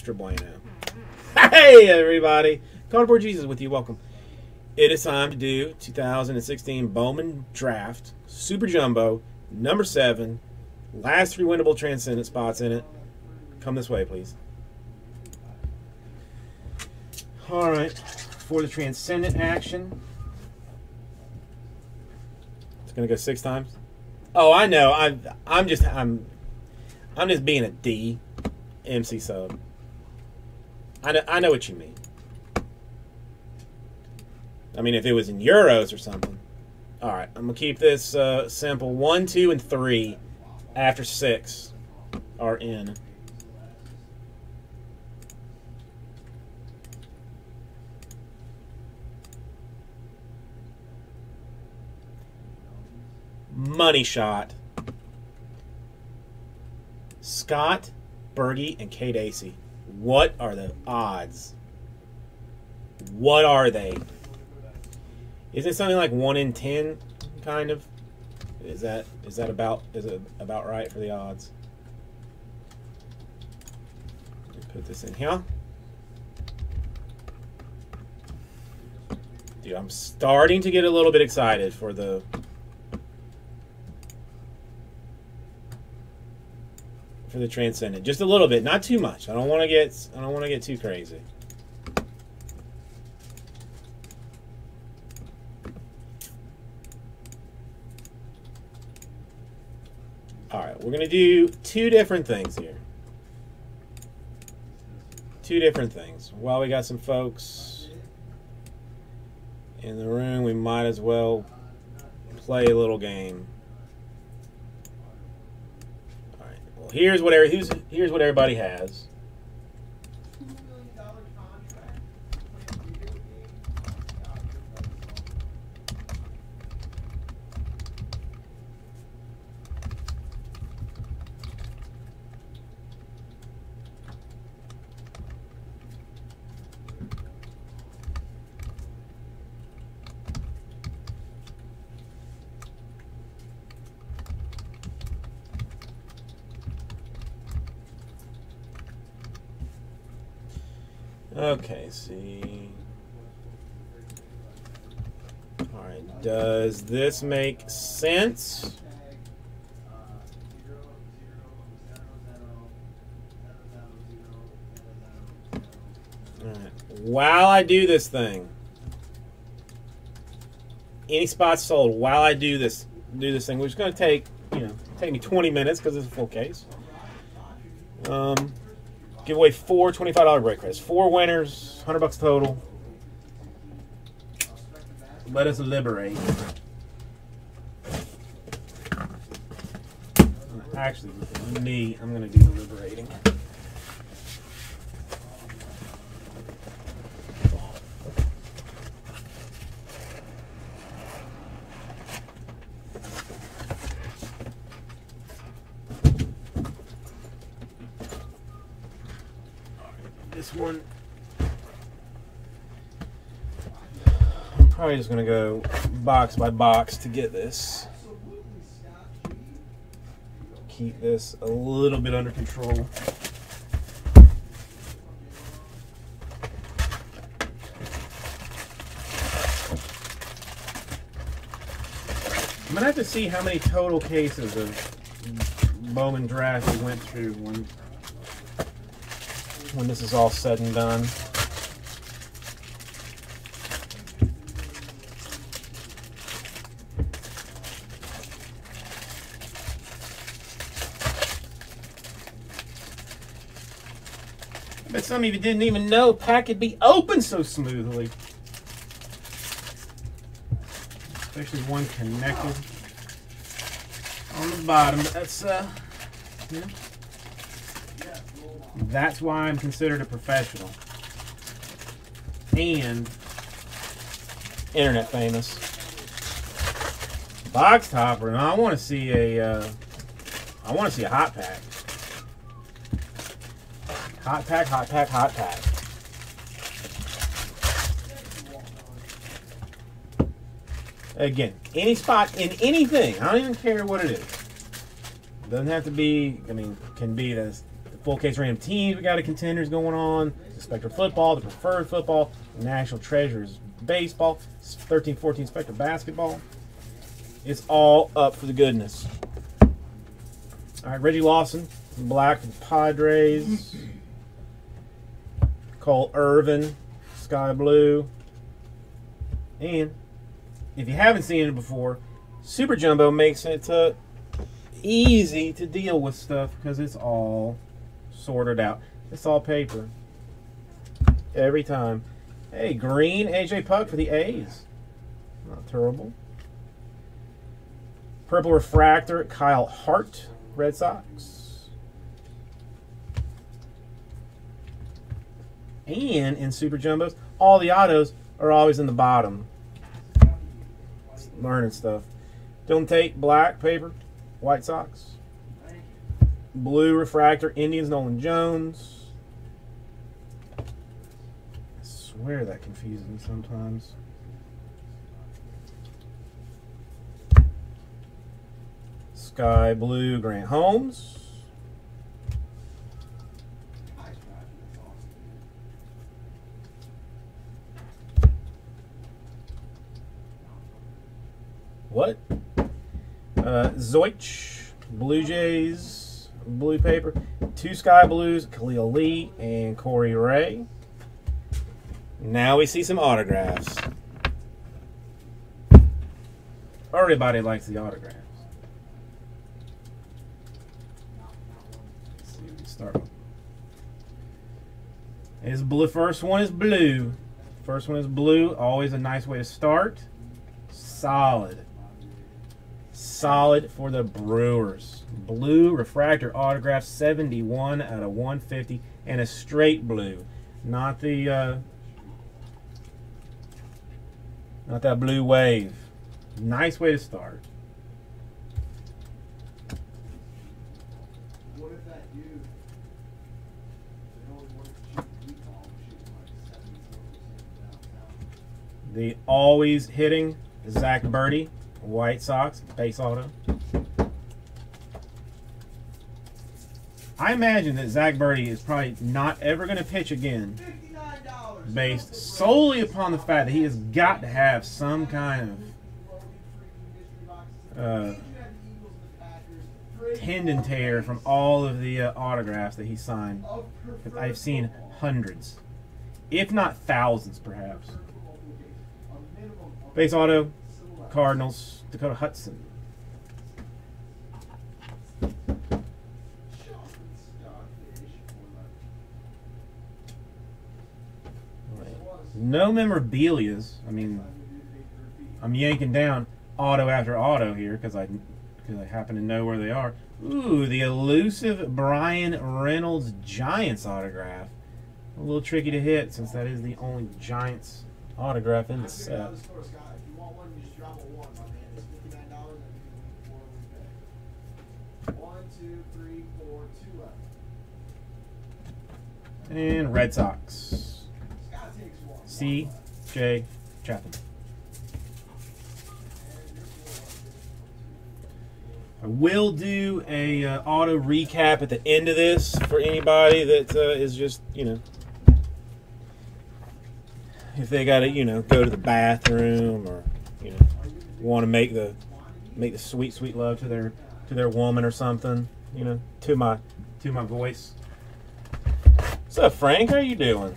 extra bueno. Hey, everybody. Cardboard Jesus with you. Welcome. It is time to do 2016 Bowman Draft Super Jumbo number seven. Last three winnable transcendent spots in it. Come this way, please. All right. For the transcendent action, it's gonna go six times. Oh, I know. I'm. I'm just. I'm. I'm just being a D, MC sub. I know. I know what you mean. I mean, if it was in euros or something. All right, I'm gonna keep this uh, simple. One, two, and three after six are in. Money shot. Scott, Berge, and Kate Acey. What are the odds? What are they? Is it something like one in ten, kind of? Is that is that about is it about right for the odds? Put this in here. Dude, I'm starting to get a little bit excited for the for the transcendent. Just a little bit, not too much. I don't want to get I don't want to get too crazy. All right, we're going to do two different things here. Two different things. While we got some folks in the room, we might as well play a little game. All right. Well, here's what every, here's, here's what everybody has. Okay, see. All right, does this make sense? While I do this thing, any spots sold while I do this do this thing, which is going to take you know take me 20 minutes because it's a full case. Um, give away four $25 break credits. Four winners, 100 bucks total. Let us liberate. Actually, me, I'm going to do the liberating. This one, I'm probably just going to go box by box to get this. Keep this a little bit under control. I'm gonna have to see how many total cases of Bowman draft we went through when when this is all said and done. Some of you didn't even know pack could be open so smoothly. Especially one connected on the bottom. That's uh yeah. That's why I'm considered a professional. And internet famous. Box topper, and I want to see a uh, I want to see a hot pack. Hot pack, hot pack, hot pack. Again, any spot in anything. I don't even care what it is. Doesn't have to be. I mean, can be this full case random teams. We got a contenders going on. The Spectra football, the preferred football, the National Treasures baseball, 13 14 Spectra basketball. It's all up for the goodness. All right, Reggie Lawson, black the Padres. Cole Irvin, sky blue. And if you haven't seen it before, Super Jumbo makes it uh, easy to deal with stuff because it's all sorted out. It's all paper. Every time. Hey, green AJ Puk for the A's. Not terrible. Purple refractor, Kyle Hart, Red Sox. And in Super Jumbos, all the autos are always in the bottom. Learning stuff. Don't take black paper, White Sox. Blue refractor, Indians, Nolan Jones. I swear that confuses me sometimes. Sky blue, Grant Holmes. What? Uh, Zeuch, Blue Jays, blue paper. Two Sky Blues, Khalil Lee and Corey Ray. Now we see some autographs. Everybody likes the autographs. Let's see, we start with. Is blue. First one is blue. First one is blue. Always a nice way to start. Solid solid for the Brewers. Blue refractor autograph 71 out of 150 and a straight blue. Not the uh, not that blue wave. Nice way to start. The always hitting Zack Burdi White Sox, base auto. I imagine that Zack Burdi is probably not ever going to pitch again based solely upon the fact that he has got to have some kind of uh, tendon tear from all of the uh, autographs that he signed. I've seen hundreds, if not thousands, perhaps. Base auto, Cardinals, Dakota Hudson. No memorabilia's. I mean, I'm yanking down auto after auto here because I because I happen to know where they are. Ooh, the elusive Bryan Reynolds Giants autograph. A little tricky to hit since that is the only Giants autograph in the set. And Red Sox. C. J. Chatham. I will do a uh, auto recap at the end of this for anybody that uh, is just you know if they got to you know go to the bathroom or you know want to make the make the sweet sweet love to their to their woman or something you know to my to my voice What's up, Frank? How you doing?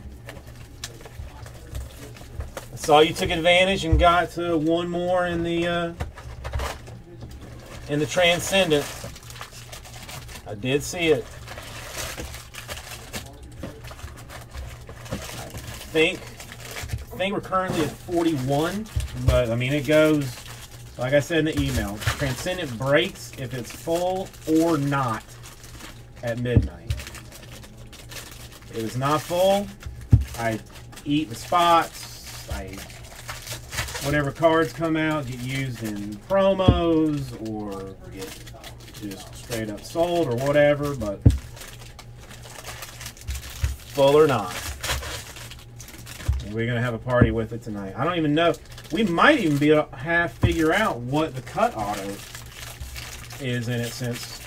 I saw you took advantage and got to one more in the uh, in the Transcendent. I did see it. I think I think we're currently at 41, but I mean it goes like I said in the email. Transcendent breaks if it's full or not at midnight. It was not full. I eat the spots. I whatever cards come out get used in promos or get just straight up sold or whatever, but full or not. We're gonna have a party with it tonight. I don't even know. We might even be able to have figure out what the cut auto is in it since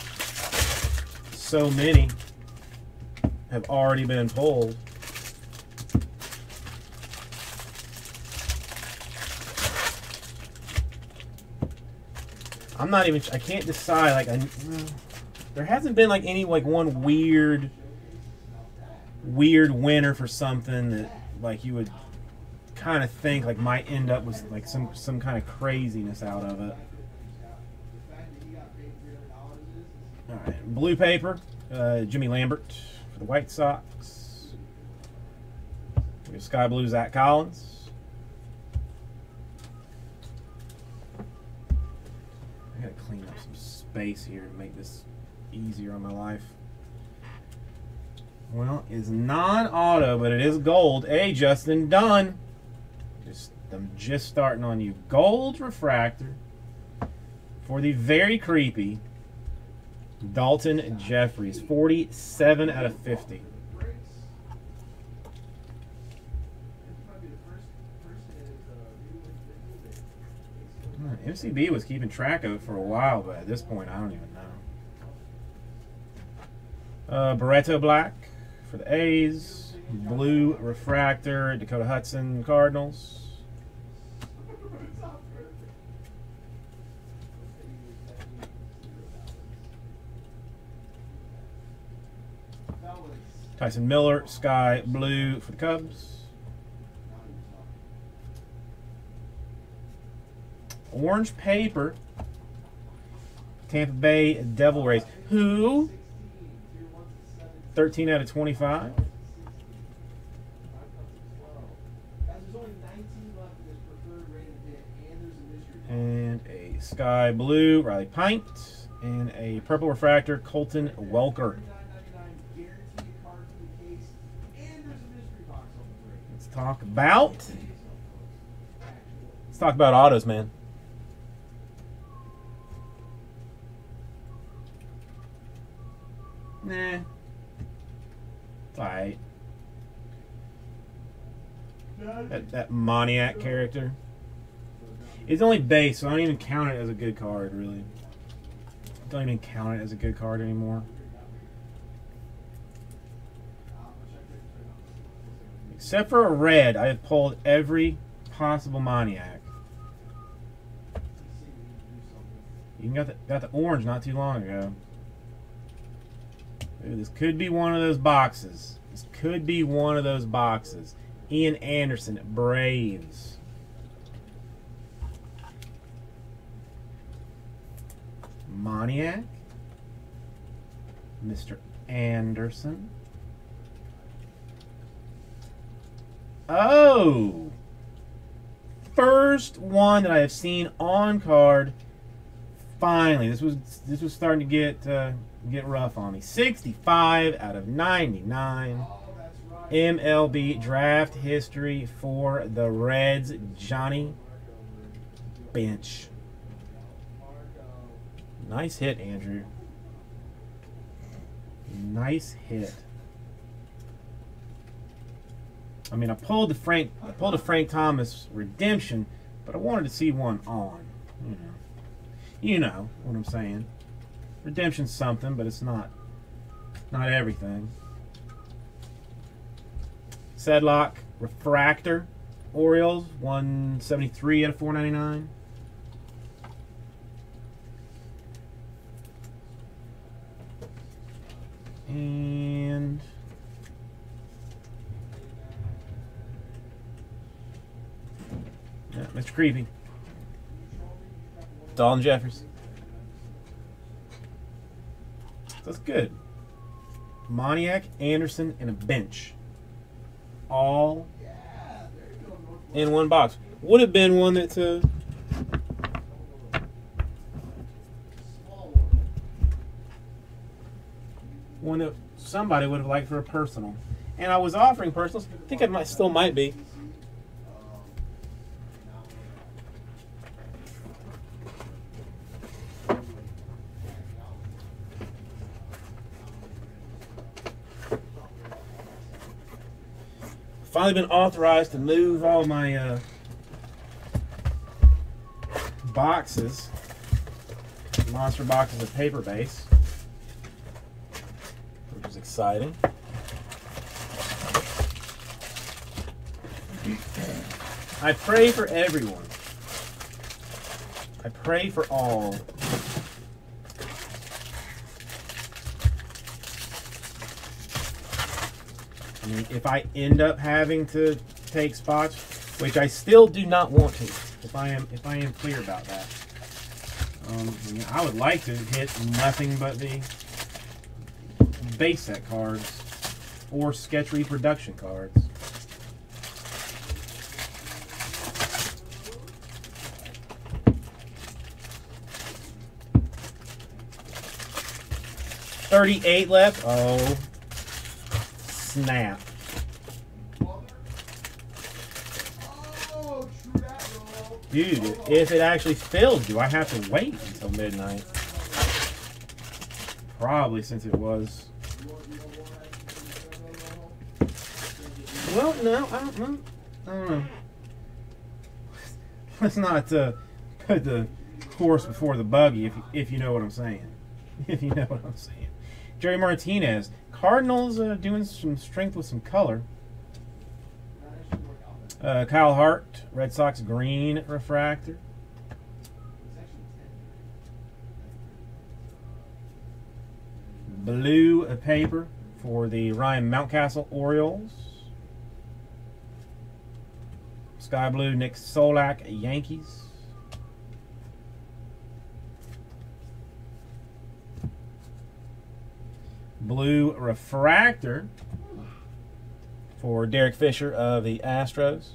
so many have already been pulled. I'm not even. I can't decide. Like, I, there hasn't been like any like one weird, weird winner for something that like you would kind of think like might end up with like some some kind of craziness out of it. All right, blue paper, uh, Jimmy Lambert for the White Sox. We have sky blue Zack Collins. I gotta clean up some space here to make this easier on my life. Well, it's non-auto, but it is gold. Hey, Justin Dunn. Just I'm just starting on you. Gold refractor for the very creepy Daulton Jefferies. 47 out of 50. Hmm, MCB was keeping track of it for a while, but at this point, I don't even know. Uh, Barreto Black for the A's. Blue Refractor, Dakota Hudson Cardinals. Tyson Miller, Sky Blue for the Cubs. Orange Paper, Tampa Bay Devil Rays. Who? 13 out of 25. And a sky blue, Riley Pint. And a purple refractor, Colton Welker. Let's talk about. Let's talk about autos, man. Nah. It's alright. That, that Moniak character. It's only base, so I don't even count it as a good card, really. Don't even count it as a good card anymore. Except for a red, I have pulled every possible Moniak. You got the, got the orange not too long ago. This could be one of those boxes. This could be one of those boxes. Ian Anderson, Braves. Moniak. Mr. Anderson. Oh! First one that I have seen on card. Finally, this was this was starting to get uh, get rough on me. 65 out of 99. MLB draft history for the Reds. Johnny Bench. Nice hit, Andrew. Nice hit. I mean, I pulled the Frank, I pulled the Frank Thomas redemption, but I wanted to see one on. You know, you know what I'm saying. Redemption's something, but it's not, not everything. Sedlock refractor, Orioles 173 out of 499. And Mr. Creepy. Daulton Jefferies. That's good. Moniak, Anderson, and a bench. All in one box. Would have been one that uh, one that somebody would have liked for a personal. And I was offering personals. I think I might still might be. finally been authorized to move all my uh, boxes, monster boxes of paper base, which is exciting. I pray for everyone. I pray for all if I end up having to take spots, which I still do not want to, if I am if I am clear about that. Um, I, mean, I would like to hit nothing but the base set cards or sketch reproduction cards. Thirty-eight left. Oh, snap! Dude, if it actually fills, do I have to wait until midnight? Probably since it was. Well, no, I don't know. I don't know. Let's not uh, put the horse before the buggy, if, if you know what I'm saying. If you know what I'm saying. Jerry Martinez. Cardinals uh, doing some strength with some color. Uh, Kyle Hart, Red Sox green refractor. Blue paper for the Ryan Mountcastle Orioles. Sky blue Nick Solak Yankees. Blue refractor for Derek Fisher of the Astros.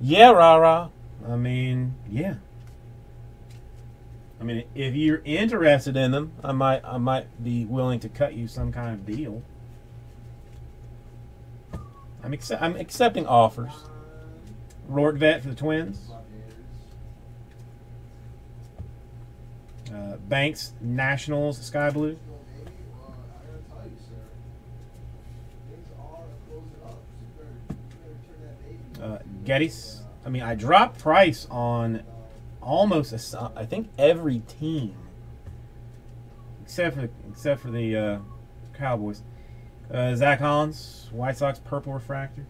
Yeah, rah rah. I mean, yeah. I mean, if you're interested in them, I might I might be willing to cut you some kind of deal. I'm accept, I'm accepting offers. Rortvedt for the Twins. Uh, Banks Nationals Sky Blue. Uh, Gettys. I mean, I dropped price on almost a, I think every team except for except for the uh, Cowboys. Uh, Zach Hans, White Sox purple refractor,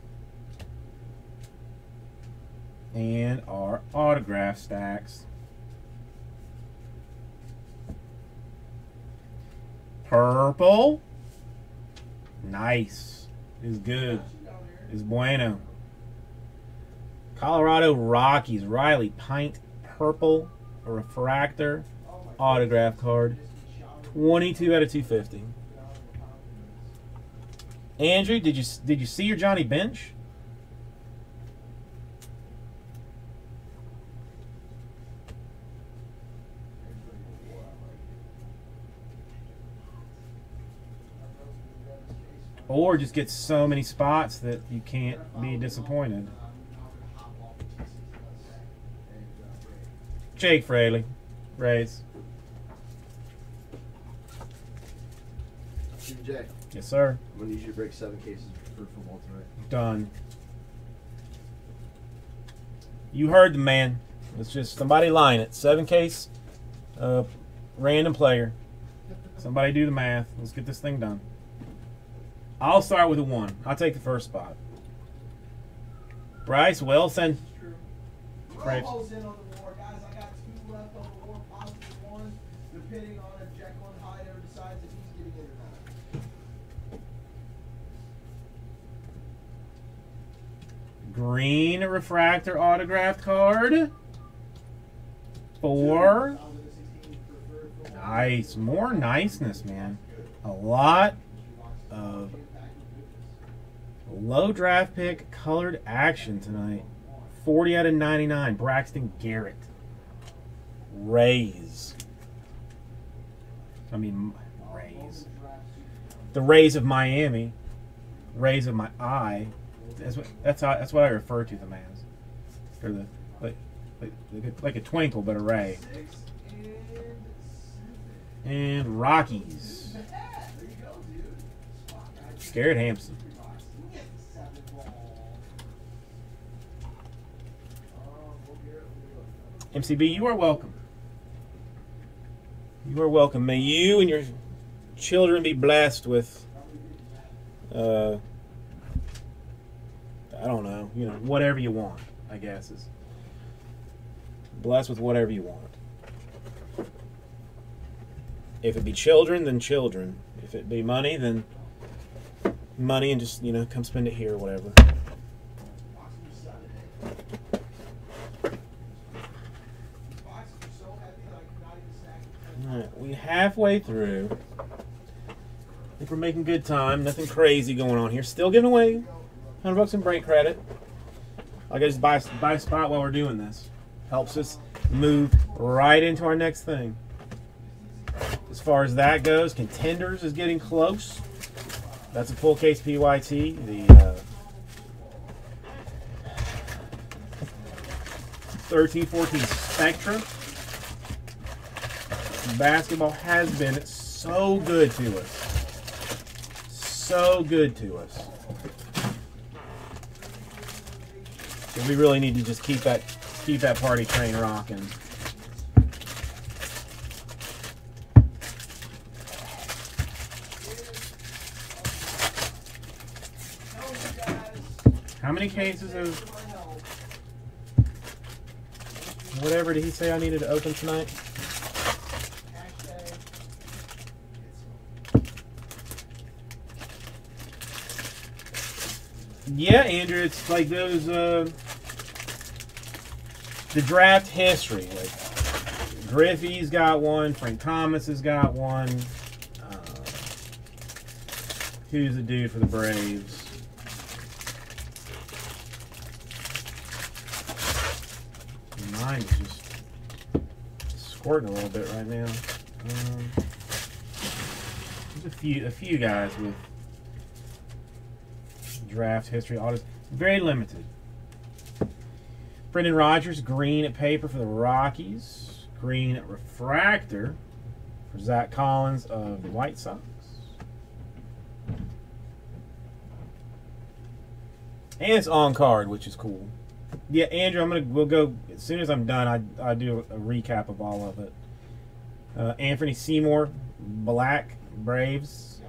and our autograph stacks. Purple, nice, is good, is bueno. Colorado Rockies, Riley Pint, purple refractor autograph card. 22 out of 250. Andrew, did you did you see your Johnny Bench? Or just get so many spots that you can't be disappointed. Jake Fraley, Rays. Jay, Yes, sir. I'm gonna need you to break seven cases for football tonight. Done. You heard the man. It's just somebody lying it. Seven case, uh, random player. Somebody do the math. Let's get this thing done. I'll start with a one. I'll take the first spot. Bryce Wilson. Braves. Romo's in on the war, guys. I got two left on the war, possibly one, depending on if Jekyll and Hyde ever decides if he's getting it or not. Green refractor autographed card. Four. I was in the 16 preferred for one. Nice. More niceness, man. A lot of low draft pick colored action tonight. 40 out of 99. Braxton Garrett. Rays. I mean, Rays. The Rays of Miami. Rays of my eye. That's what that's how that's what I refer to them as. Or the like like, like, a, twinkle, but a ray. And Rockies. Get Hampson. MCB, you are welcome. You are welcome. May you and your children be blessed with uh, I don't know. You know, whatever you want. I guess is blessed with whatever you want. If it be children, then children. If it be money, then money, and just you know, come spend it here, or whatever. Boxing Saturday. Boxes are so heavy that I could not even stack it. All right, we halfway through. I think we're making good time. Nothing crazy going on here. Still giving away 100 bucks in break credit. I gotta just buy, buy a spot while we're doing this. Helps us move right into our next thing. As far as that goes, Contenders is getting close. That's a full case PYT. The uh, 13 14 Spectra basketball has been so good to us. So good to us. We really need to just keep that keep that party train rocking. How many cases of whatever did he say I needed to open tonight? Yeah, Andrew, it's like those uh the draft history. Like Griffey's got one, Frank Thomas has got one. Uh, who's the dude for the Braves? Just squirting a little bit right now. Um, there's a few, a few guys with draft history audits. Very limited. Brendan Rodgers, green at paper for the Rockies. Green at refractor for Zack Collins of the White Sox. And it's on card, which is cool. Yeah, Andrew, I'm gonna we'll go as soon as I'm done. I I do a recap of all of it. Uh, Anthony Seymour, Black Braves,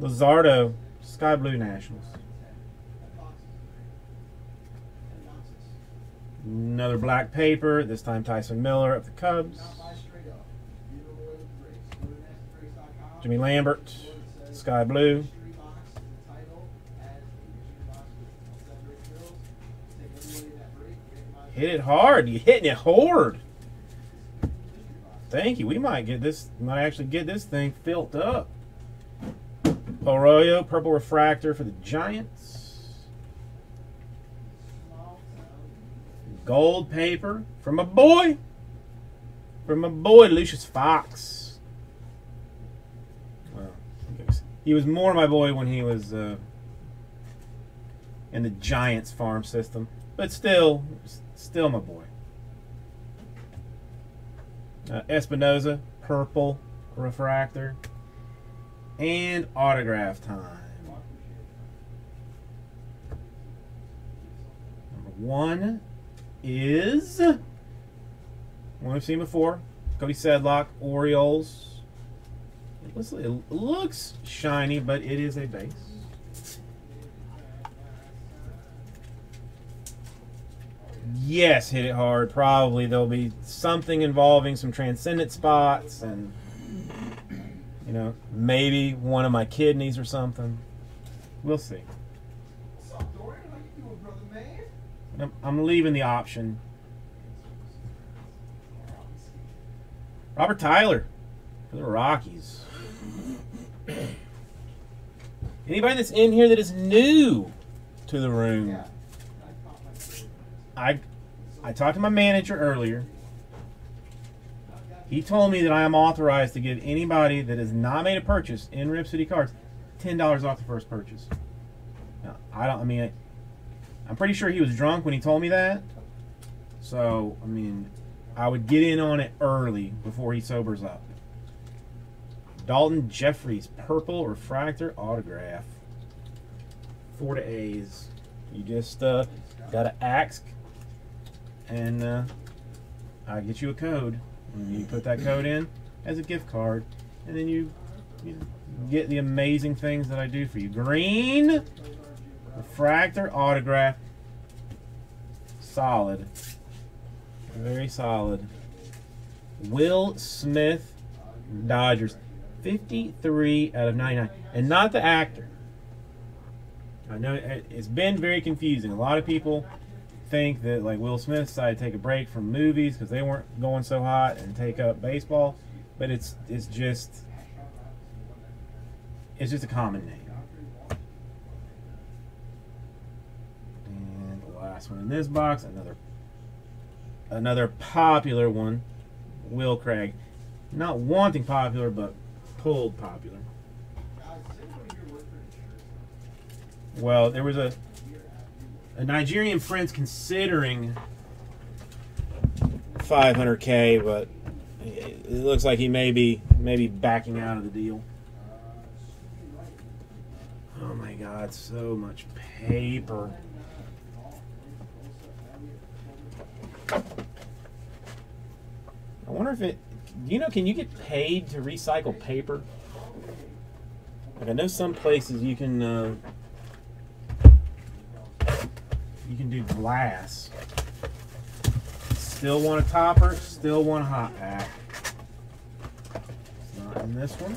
Lizardo, Sky Blue Nationals. Another black paper, this time Tyson Miller of the Cubs. Jimmy Lambert, Sky Blue. Hit it hard. You're hitting it hard. Thank you. We might get this. Might actually get this thing filled up. Arroyo, purple refractor for the Giants. Gold paper from my boy. From my boy Lucius Fox. Well, he was more my boy when he was uh, in the Giants farm system, but still, still my boy. Uh, Espinoza, purple refractor, and autograph time. Number one is one we've seen before. Cody Sedlock, Orioles. It looks, it looks shiny, but it is a base. Yes, hit it hard. Probably there'll be something involving some transcendent spots and you know maybe one of my kidneys or something. We'll see. I'm leaving the option. Robert Tyler for the Rockies. Anybody that's in here that is new to the room, Yeah. I caught my favorite. I I talked to my manager earlier. He told me that I am authorized to give anybody that has not made a purchase in Rip City Cards ten dollars off the first purchase. Now, I don't. I mean, I, I'm pretty sure he was drunk when he told me that. So I mean, I would get in on it early before he sobers up. Daulton Jefferies, purple refractor autograph. Four to A's. You just uh, gotta ask, and uh, I get you a code. And you put that code in as a gift card, and then you, you get the amazing things that I do for you. Green Refractor autograph. Solid. Very solid. Will Smith, Dodgers. 53 out of 99. And not the actor. I know it- it's been very confusing. A lot of people think that like Will Smith decided to take a break from movies because they weren't going so hot and take up baseball, but it's it's just it's just a common name. And the last one in this box, another another popular one, Will Craig. Not wanting popular, but pulled popular. Well, there was a a Nigerian prince considering 500k, but it looks like he may be maybe backing out of the deal. Oh my God, so much paper. I wonder if it. You know, can you get paid to recycle paper? Like I know some places you can. Uh, you can do glass. Still want a topper, still want a hot pack. It's not in this one.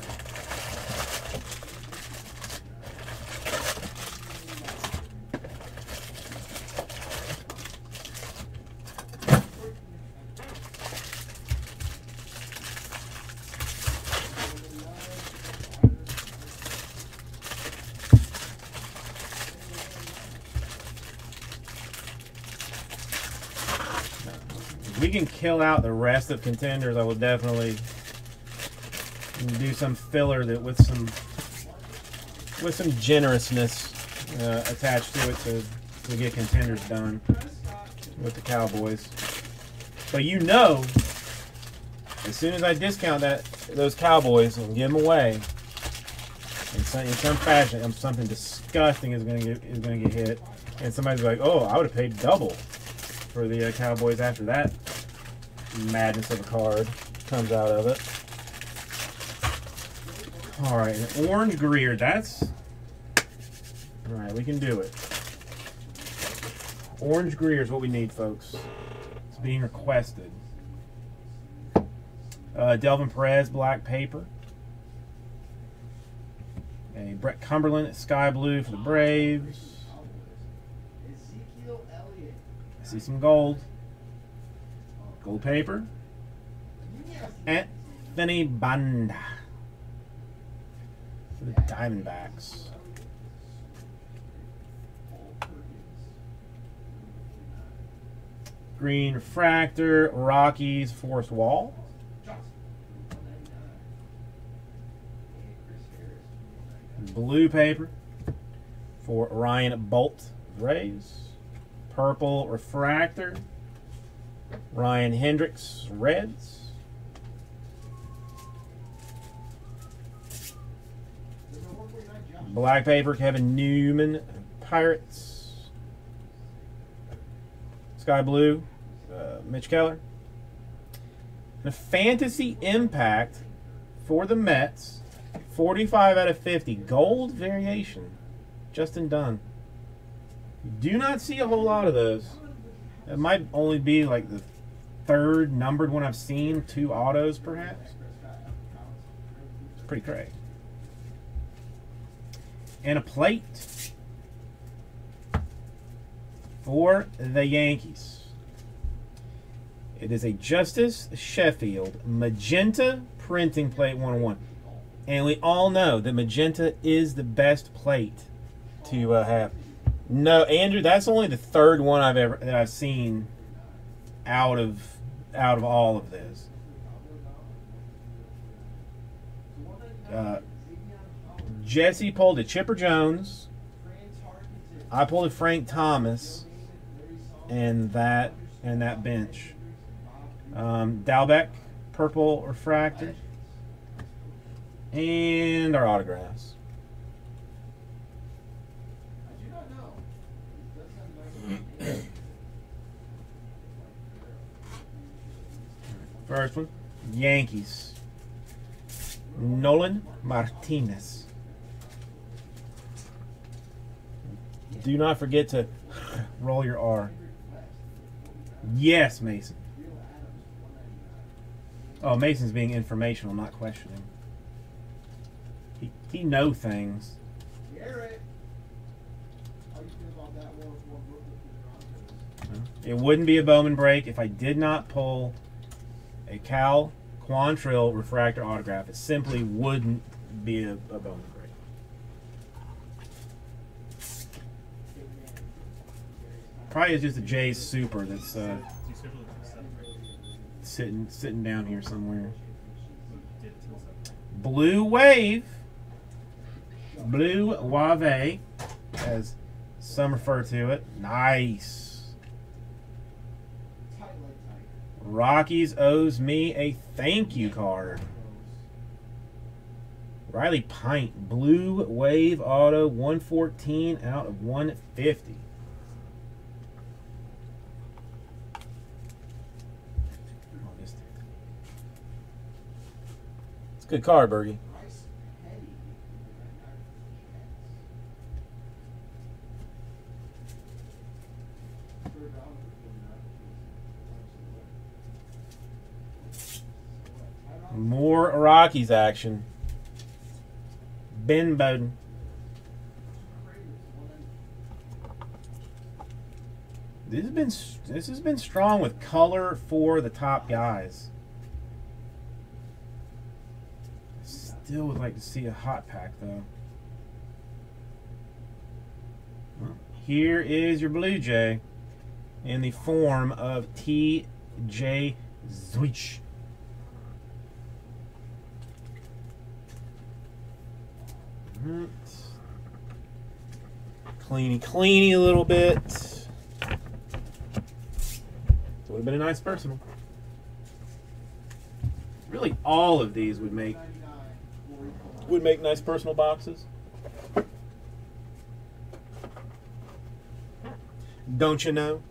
If we can kill out the rest of contenders, I will definitely do some filler that with some with some generousness uh, attached to it to, to get contenders done with the Cowboys. But you know, as soon as I discount that those Cowboys and give them away in some, in some fashion, um, something disgusting is going to get is going to get hit, and somebody's like, "Oh, I would have paid double for the uh, Cowboys after that madness of a card comes out of it." All right, an orange Greer. That's all right. We can do it. Orange Greer is what we need, folks. It's being requested. Uh, Delvin Perez, black paper. A Brett Cumberland, sky blue for the Braves. I see some gold. Gold paper. Anthony Banda for the Diamondbacks. Green Refractor, Rockies, Forrest Wall. Blue paper for Ryan Boldt, Rays. Purple Refractor, Ryan Hendrix, Reds. Black paper, Kevin Newman, Pirates. Sky blue, uh, Mitch Keller. And a fantasy impact for the Mets, 45 out of 50. Gold variation, Justin Dunn. Do not see a whole lot of those. It might only be like the third numbered one I've seen, two autos perhaps. It's pretty great. And a plate for the Yankees. It is a Justus Sheffield magenta printing plate 101. And we all know that magenta is the best plate to uh, have. No, Andrew, that's only the third one I've ever that I've seen out of out of all of this. Uh, Jesse pulled a Chipper Jones. I pulled a Frank Thomas, and that and that bench. Um, Dalbec, purple refractor, and our autographs. First one, Yankees. Nolan Martinez. Do not forget to roll your R. Yes, Mason. Oh, Mason's being informational, not questioning. He he know things. It wouldn't be a Bowman break if I did not pull a Cal Quantrill refractor autograph. It simply wouldn't be a, a break. Probably is just a Jay's Super that's uh, sitting sitting down here somewhere. Blue Wave, Blue Wave, as some refer to it. Nice. Rockies owes me a thank you card. Riley Pint, Blue Wave Auto, 114 out of 150. It's a good card, Bergie. Bryce Petty. Third round for 49. More Rockies action. Ben Bowden. This has been this has been strong with color for the top guys. Still would like to see a hot pack though. Here is your Blue Jay in the form of T.J. Zeuch. Alright. Cleany, cleany a little bit. It would have been a nice personal. Really, all of these would make would make nice personal boxes. Don't you know?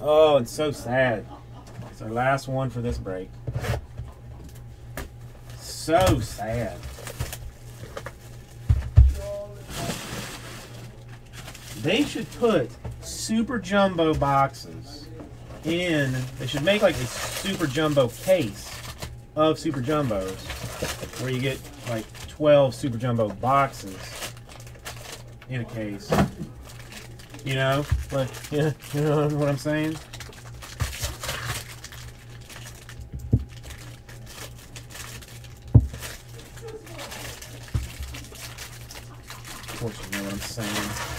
Oh, it's so sad. It's our last one for this break. So sad. They should put super jumbo boxes in. They should make like a super jumbo case of super jumbos, where you get like 12 super jumbo boxes in a case. You know, but you know what I'm saying. Of course, you know what I'm saying.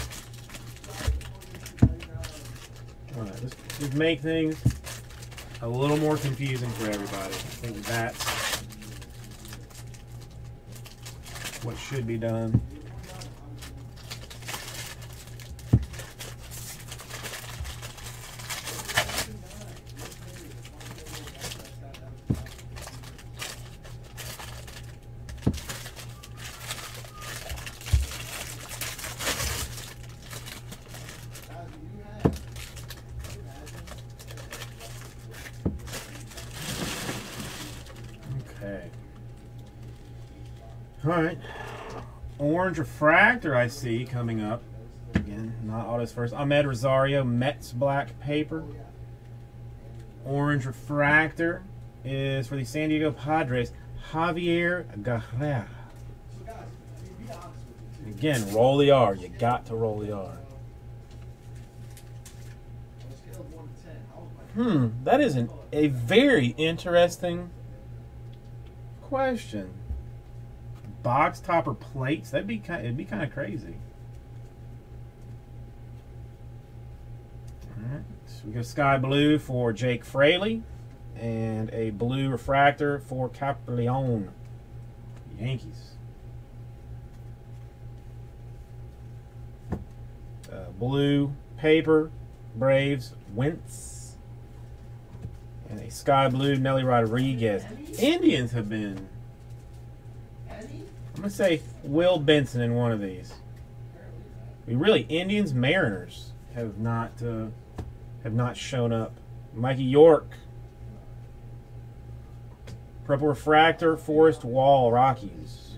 All right, let's just make things a little more confusing for everybody. I think that's what should be done. Guys, you have. Okay. All right. Refractor, I see coming up. Again, not autos first. Amed Rosario, Mets black paper. Orange Refractor is for the San Diego Padres, Javier too. Again, roll the R. You got to roll the R. On a scale of 1 to 10, how was my Hmm, that is an, a very interesting question. Box topper plates, that'd be kind it'd be kind of crazy. Alright, so we got sky blue for Jake Fraley and a blue refractor for Kaprielian. Yankees. Uh, blue paper, Braves, Wentz. And a sky blue Nellie Rodriguez. Indians have been. I'm gonna say Will Benson in one of these. I mean, really, Indians Mariners have not uh, have not shown up. Mikey York, Purple Refractor, Forrest Wall, Rockies.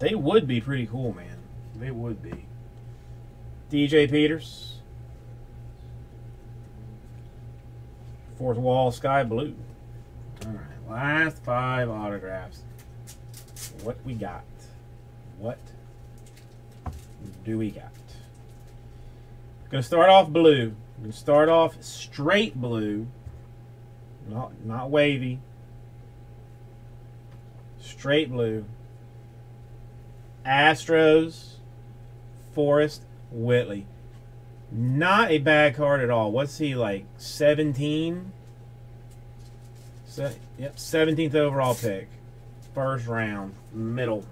They would be pretty cool, man. They would be. DJ Peters. Forrest Wall sky blue. All right, last five autographs. What we got? What do we got? Gonna start off blue. Gonna start off straight blue. Not not wavy. Straight blue. Astros, Forrest, Whitley. Not a bad card at all. What's he like? 17? Se- yep, 17th overall pick. First round, middle.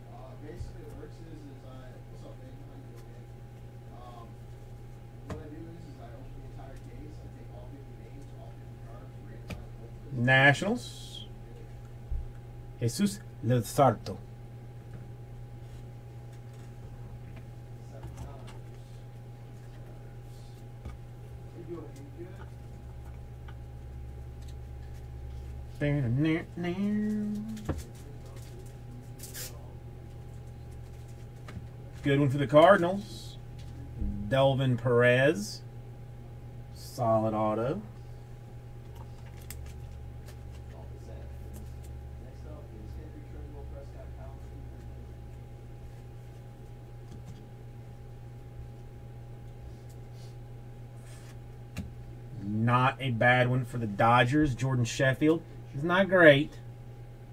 Nationals. Jesus what works is, is I, what's up, man? How you doing, man? Um, what I do is, is I open the entire case, I take all 50 names, all 50 cards, randomize both of them. Nationals. Jesus Luzardo. Seven times. You doing any good? Good one for the Cardinals. Delvin Perez. Solid auto. Not a bad one for the Dodgers. Jordan Sheffield. He's not great,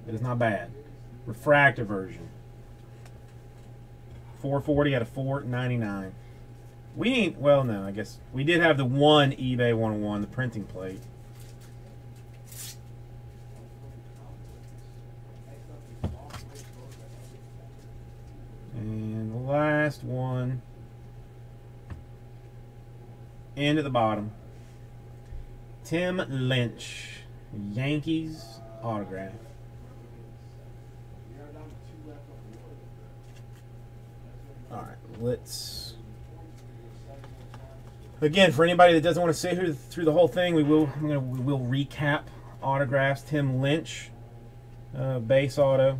but it's not bad. Refractor version. 440 out of 499. We ain't, well, no, I guess we did have the one eBay 101, the printing plate. And the last one. And at the bottom. Tim Lynch. Yankees autograph. Order. Alright, let's. Again, for anybody that doesn't want to sit here through the whole thing, we will I'm gonna, we will recap autographs. Tim Lynch, uh, base auto.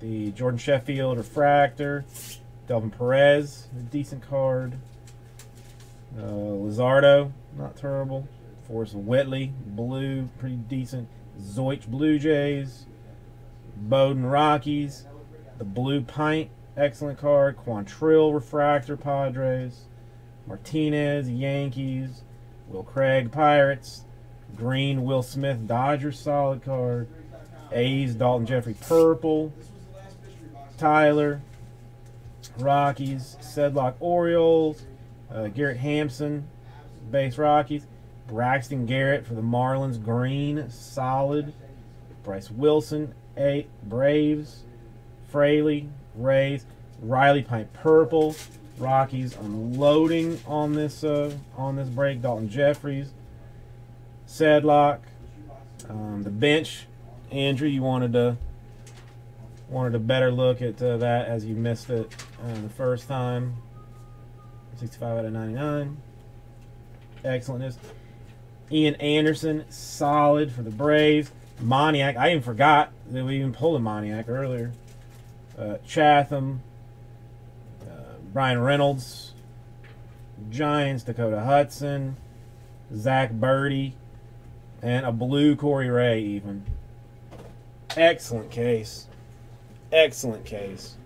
The Jordan Sheffield refractor. Delvin Perez, a decent card. Uh, Luzardo, not terrible. Forrest Whitley, blue, pretty decent. Zeuch Blue Jays. Bowden Rockies. The Blue Pint, excellent card. Quantrill Refractor Padres. Martinez Yankees. Will Craig Pirates. Green Will Smith Dodgers solid card. A's Daulton Jefferies Purple. Tyler. Rockies. Sedlock Orioles. Uh, Garrett Hampson. Base Rockies. Braxton Garrett for the Marlins. Green. Solid. Bryse Wilson. Eight. Braves. Fraley. Rays. Riley Pint Purple. Rockies unloading on this uh, on this break. Daulton Jefferies. Sedlock. Um, the bench. Andrew, you wanted to wanted a better look at uh, that as you missed it uh, the first time. 65 out of 99. Excellentness. Ian Anderson, solid for the Braves. Moniak, I even forgot that we even pulled a Moniak earlier. Uh, Chatham, uh, Bryan Reynolds, Giants, Dakota Hudson, Zack Burdi, and a blue Corey Ray, even. Excellent case. Excellent case.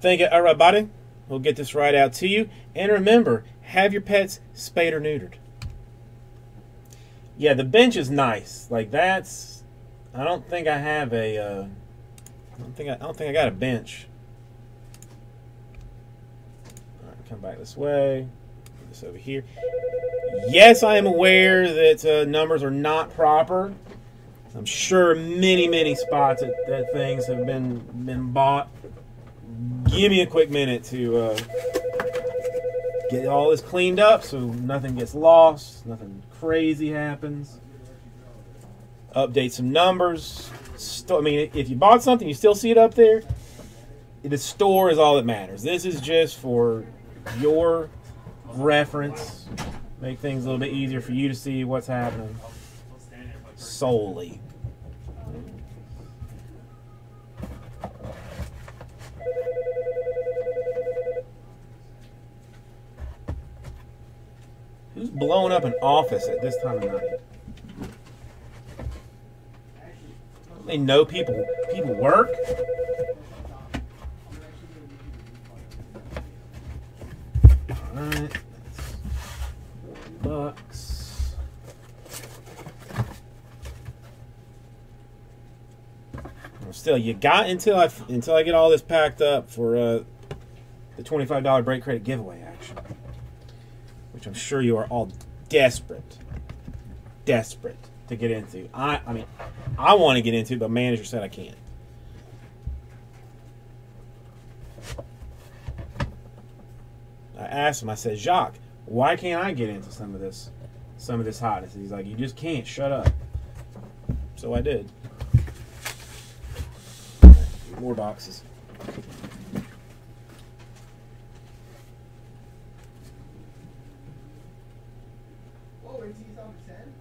Thank you, everybody. We'll get this right out to you. And remember, have your pets spayed or neutered. Yeah, the bench is nice. Like that's. I don't think I have a. Uh, I don't think I, I don't think I got a bench. All right, come back this way. Put this over here. Yes, I am aware that uh, numbers are not proper. I'm sure many, many spots that, that things have been been bought. Give me a quick minute to uh, get all this cleaned up so nothing gets lost, nothing crazy happens. Update some numbers. Sto- I mean, if you bought something, you still see it up there. The store is all that matters. This is just for your reference Make things a little bit easier for you to see what's happening solely. Who's blowing up an office at this time of night? They know people people work. Alright. Bucks. Well, Still, you got until I until I get all this packed up for uh, the twenty-five dollar break credit giveaway action, which I'm sure you are all desperate, desperate to get into. I, I mean, I want to get into, but manager said I can't. I asked him. I said, Jacques, why can't I get into some of this, some of this hotness? He's like, you just can't. Shut up. So I did. More boxes. Whoa, AT's down to ten.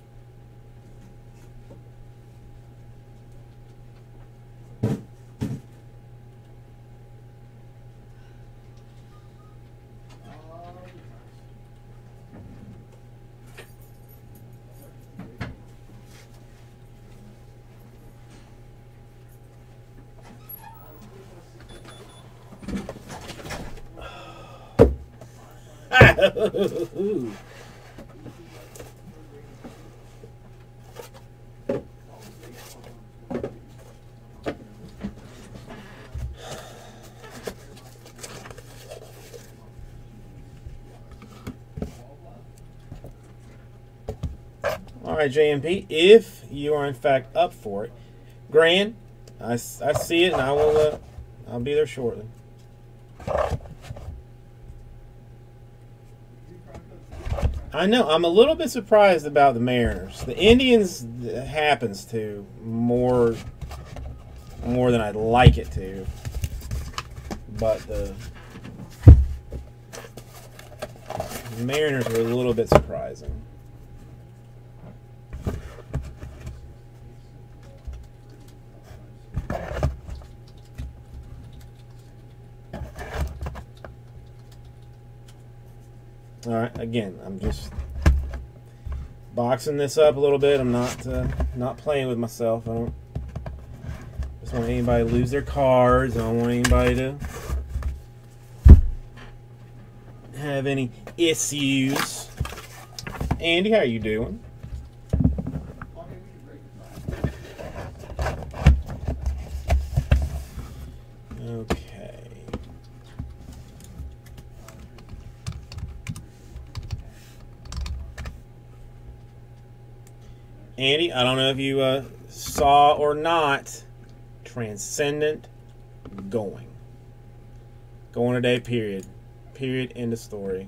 All JMP, if you are in fact up for it, Grand, I see it and I will. Uh, I'll be there shortly. I know. I'm a little bit surprised about the Mariners. The Indians uh, happens to more more than I'd like it to, but the Mariners were a little bit surprising. All right. Again, I'm just boxing this up a little bit. I'm not uh, not playing with myself. I don't just want anybody to lose their cards. I don't want anybody to have any issues. Andy, how you doing? Okay, we can break it down. Okay. Andy, I don't know if you uh, saw or not, Transcendent going. Going today, period. Period, end of story.